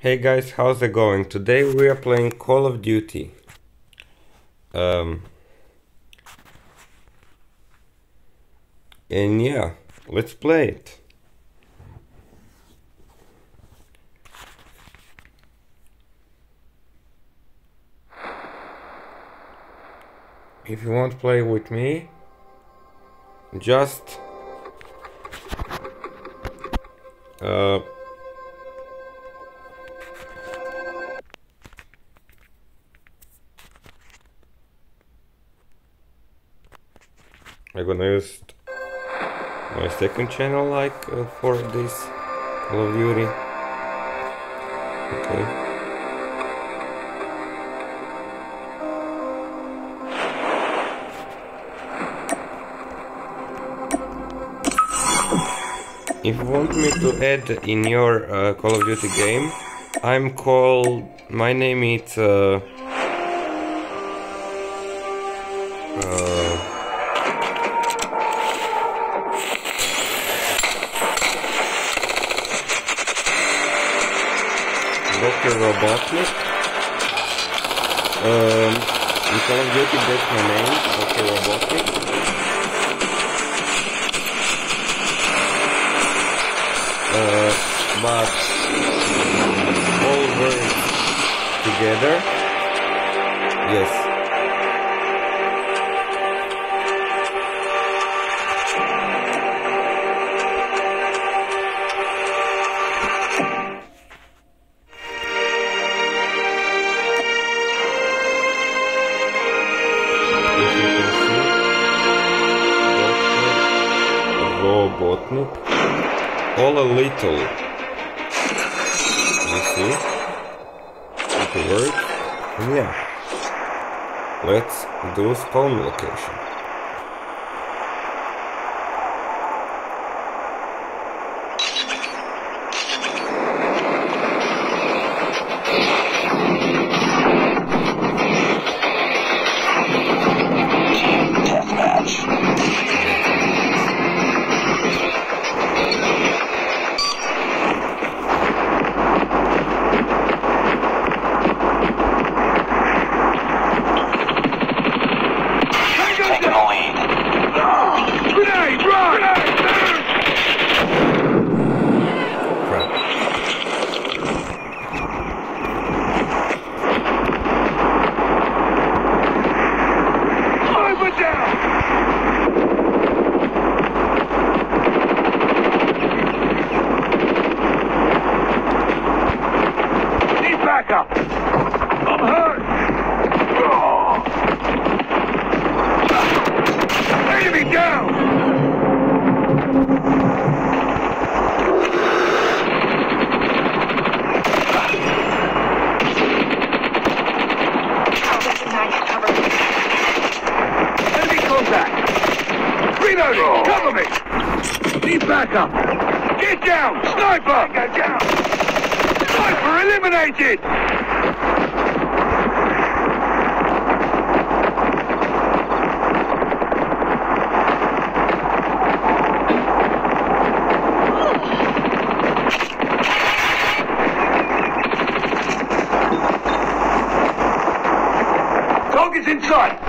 Hey guys, how's it going? Today we are playing Call of Duty. Um, and yeah, let's play it. If you want to play with me, just uh, I'm gonna use my second channel like uh, for this Call of Duty. Okay. If you want me to add in your uh, Call of Duty game, I'm called. My name is. Uh, Dr. Robotnik. Um, in Call of Duty, that's my name, Dr. Robotnik. Uh, but all together, yes. Robotnik all a little. You see? It works. Yeah. Let's do spawn location. Deathmatch. Taking the lead. Grenade! Run! Crap. Over down! Need backup! I'm hurt! Enemy down! Enemy contact! Reloading! Cover me! Need backup! Get down! Sniper! Go down! Sniper eliminated! Target's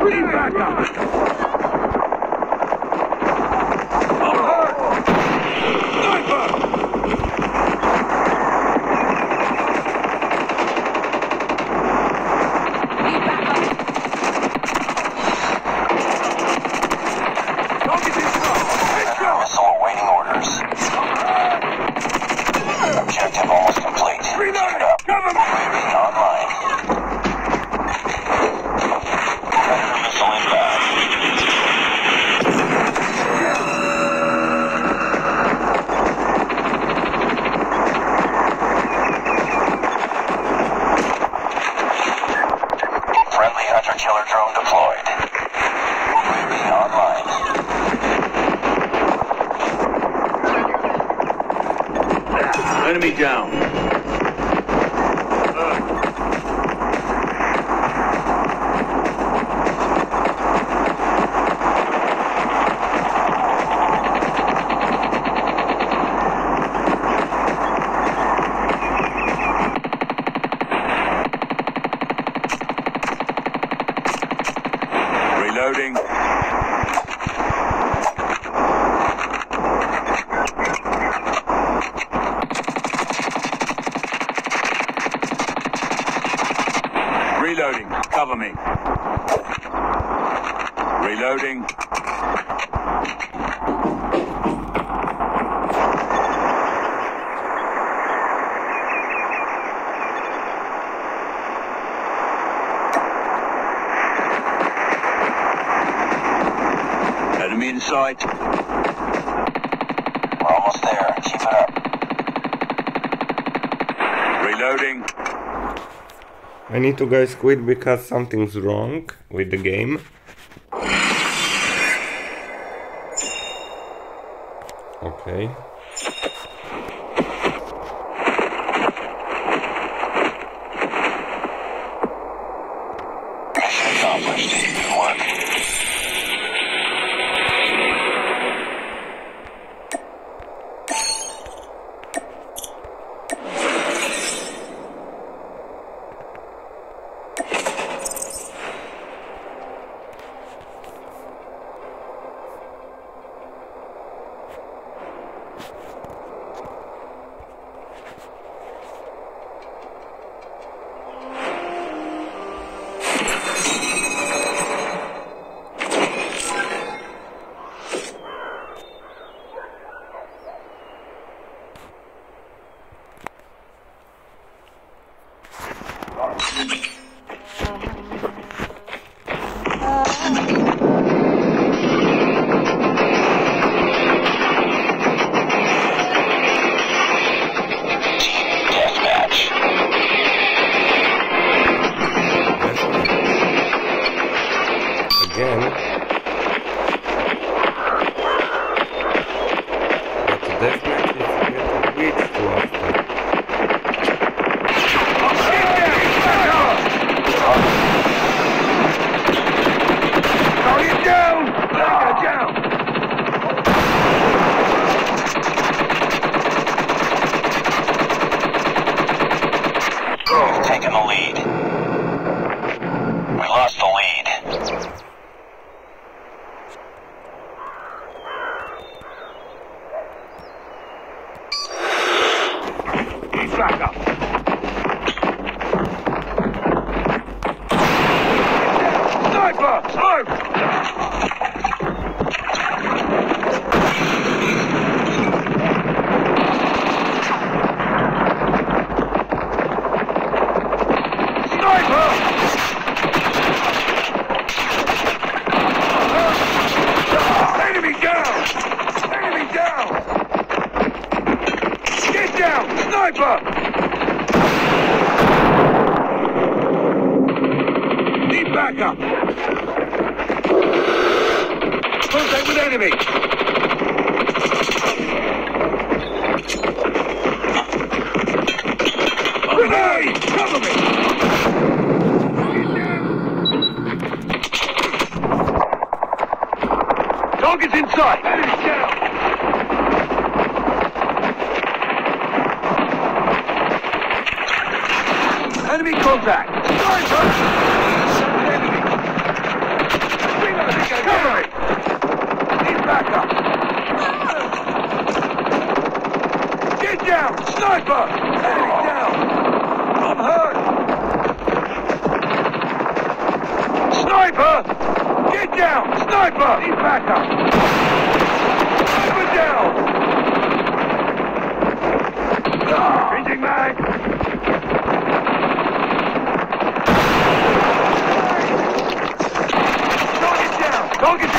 Bring back up! Thank you. I need to guys quit because something's wrong with the game. Okay. in the lead.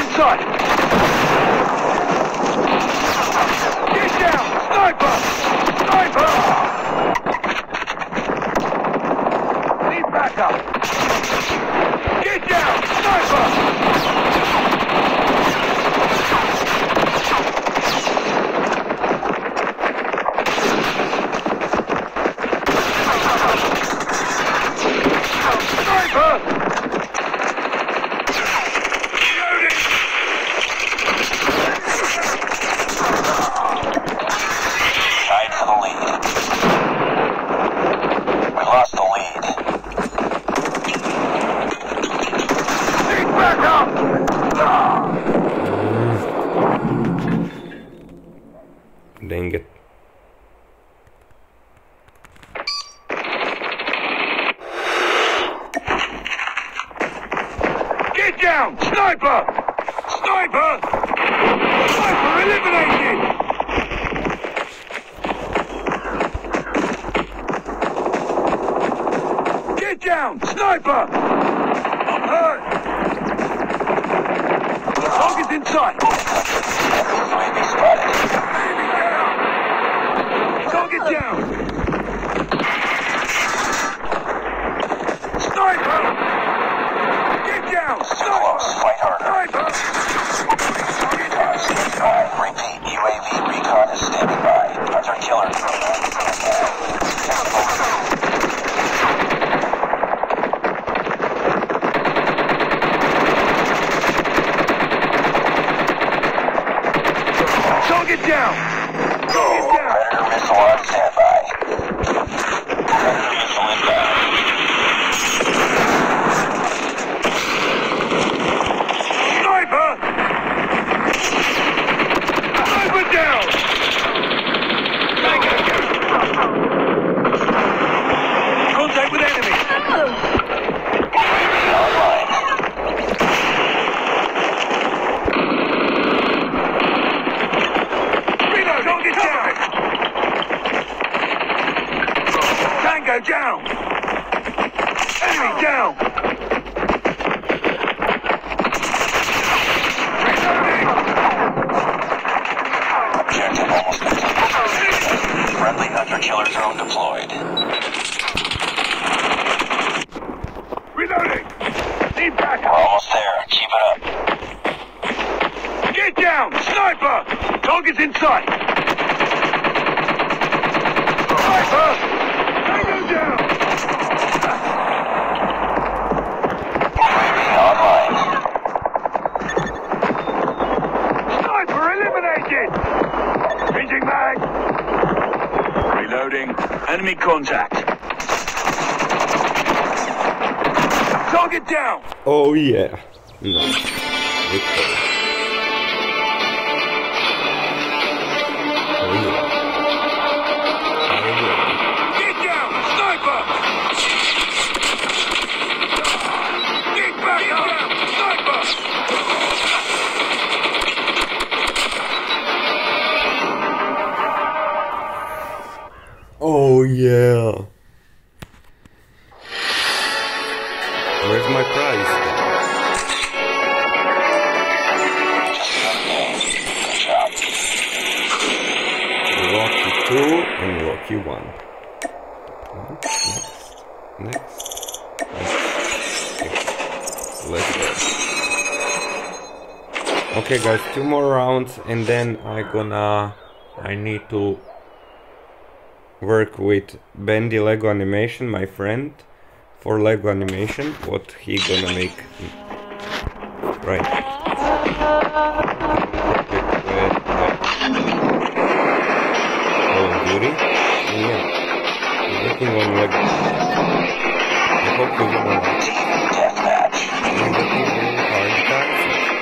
inside! Get down! Sniper! Sniper! Need backup! Get down! Sniper! Get down! Sniper! Sniper! Sniper eliminated! Get down! Sniper! I'm hurt! Target's in sight! Target down! Sniper! down! Close, fight harder. All right, boss. Uh, repeat, UAV recon is standing by. Hunter killer. Target down! Sniper! Target's in sight! Sniper! Tango down! Sniper eliminated! Changing mag! Reloading. Enemy contact. Target down! Oh yeah. No. Q1. Next, next, next. Let's go. Okay guys, two more rounds and then I gonna... I need to work with Bendy Lego Animation, my friend, for Lego Animation, what he gonna make. Right. He's working on Lego. I hope like. Deathmatch. We're working really.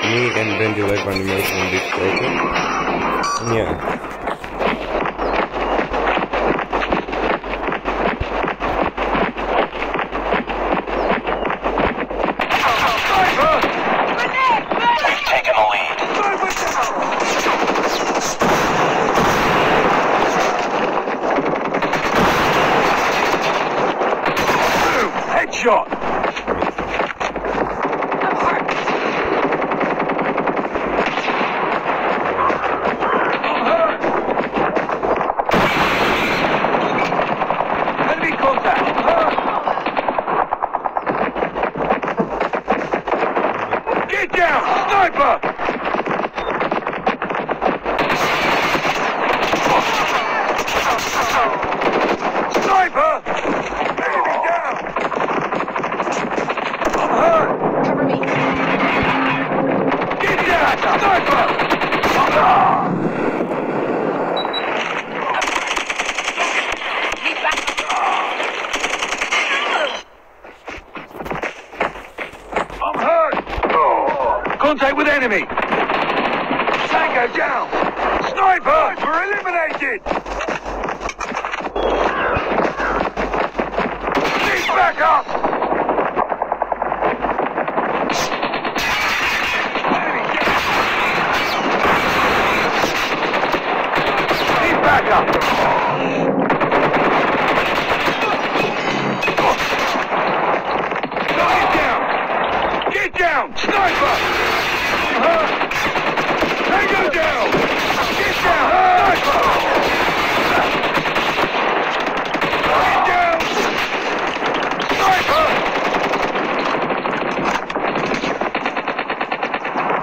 Me and Bendy Lego Animation on this. And yeah.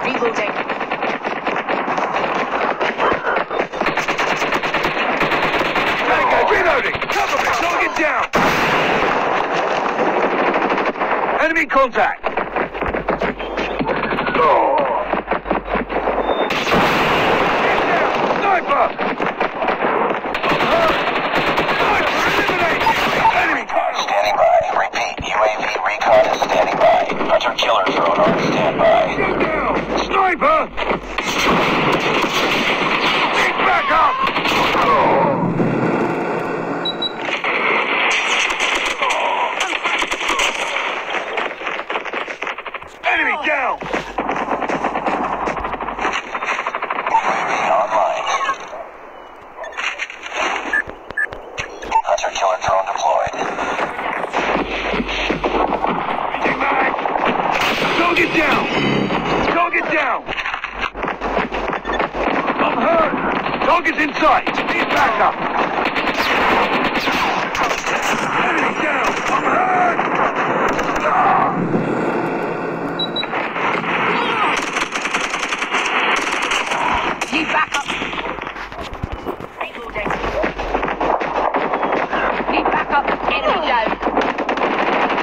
Reloading. Enemy contact! Oh. Get down! Sniper! I'm hurt! Sniper eliminated! Enemy contact! Standing by. Repeat. UAV recon is standing by. Hunter killer drone on standby. Get down! Sniper! Need backup! Enemy down! UAV online. Hunter killer drone deployed. Changing mag! Target down! Target down! I'm hurt! Target's in sight! Need backup! Enemy down! I'm hurt! Ah! Need backup. Reloading. Need backup. Enemy down.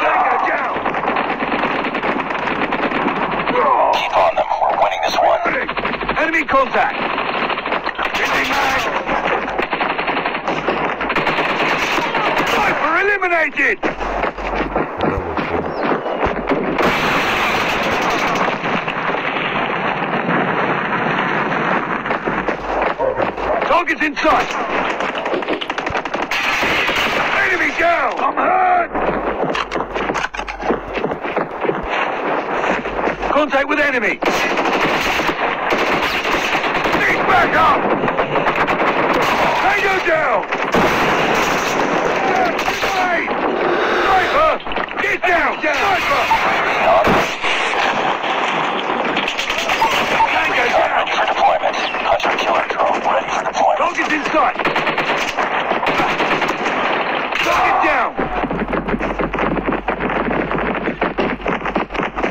Tango down! Keep on them. We're winning this one. Enemy! Enemy contact! Changing mag! Sniper eliminated! Double kill. Target's in sight! Enemy down! I'm hurt! Contact with enemy! Need backup! Tango down! Down! Sniper! Tango down! Logan's inside. Target down.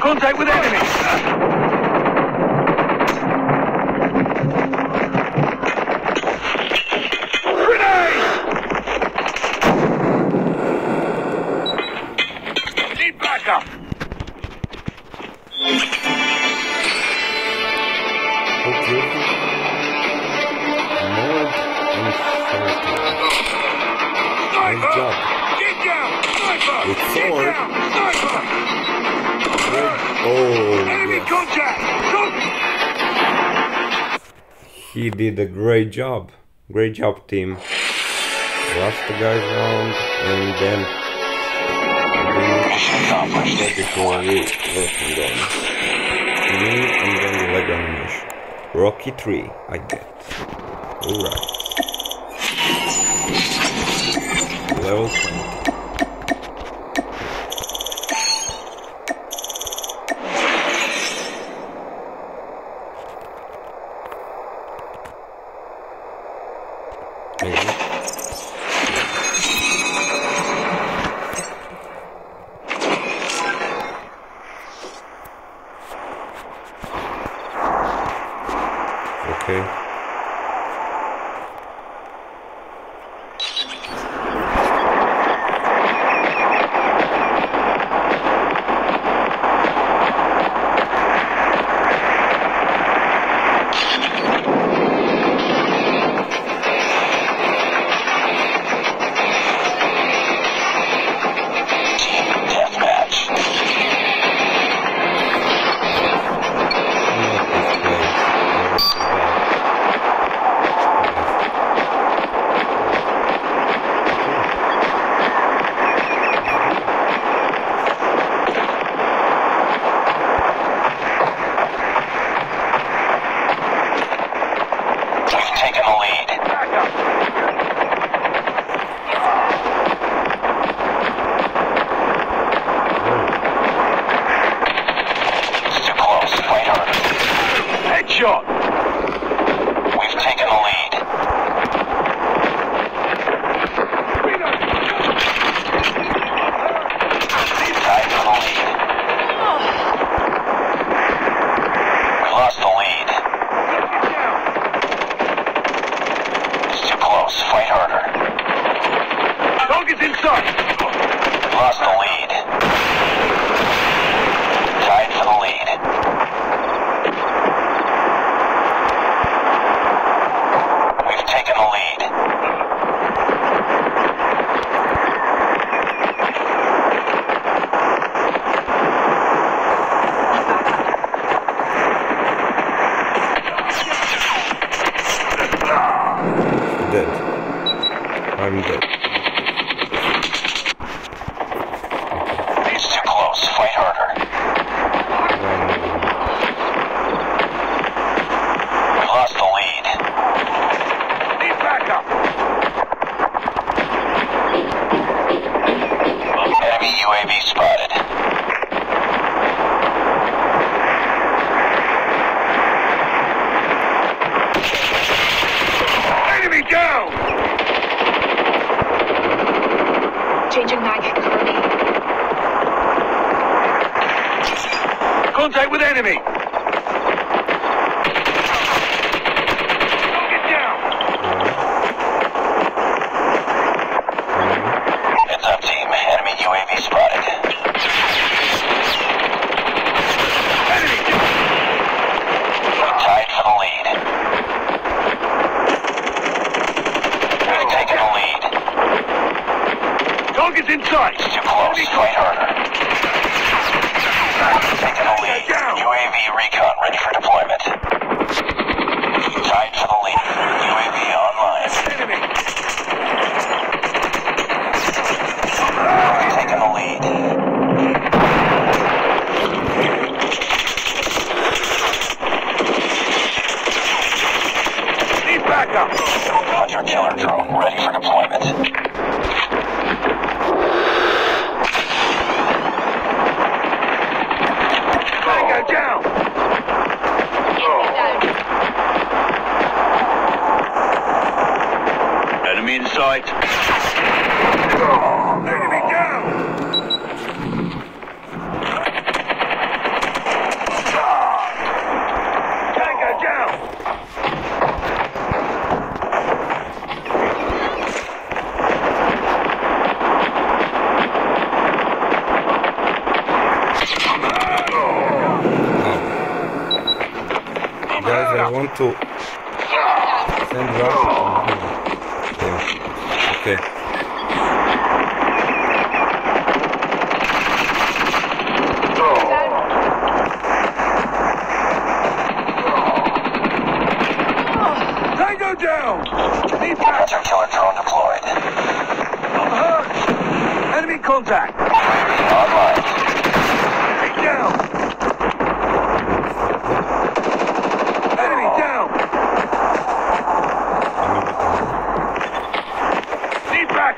Contact with enemy. Hope you're with Oh, He did a great job. Great job, team. Last the guys round and then... Me and then the Rocky 3, I get. Alright. level 20. Okay. shot. did. I'm dead.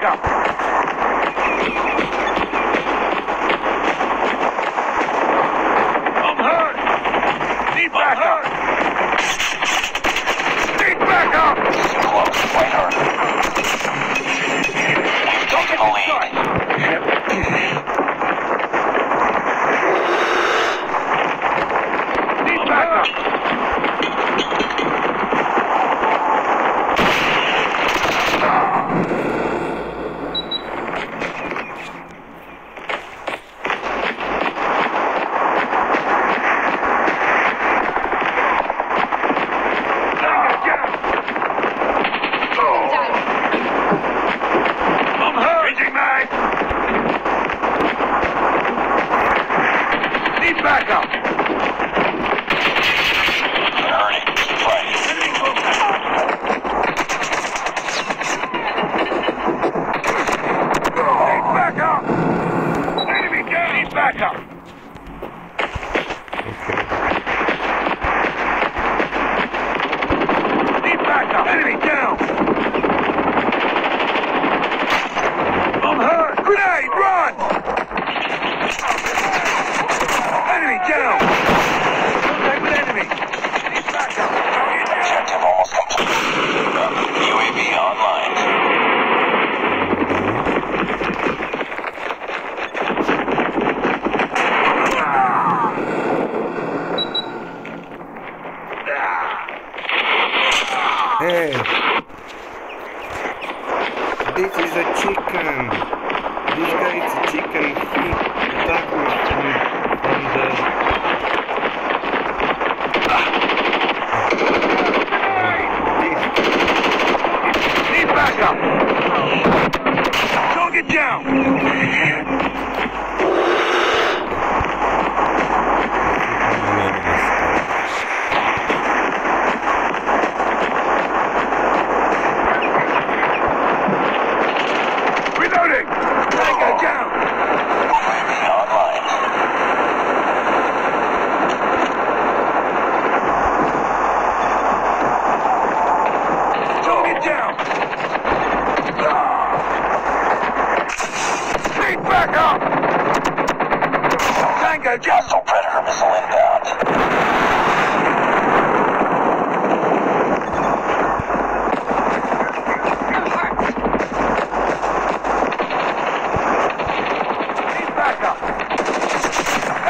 Need backup!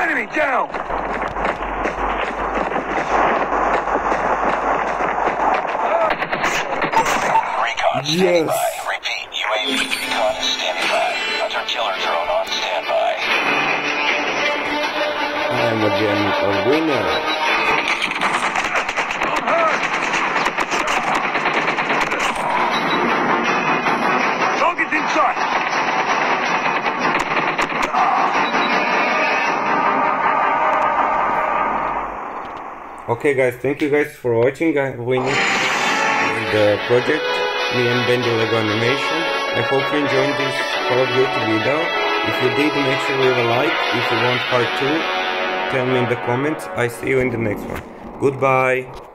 Enemy down! Recon Yes. by. Repeat, UAV recon is standing by. Hunter killer drone on standby. I am again a winner. Okay guys, thank you guys for watching. Win the project, me and Bendy Lego Animation. I hope you enjoyed this Call of Duty video. If you did, make sure leave a like. If you want part 2, tell me in the comments. I see you in the next one. Goodbye.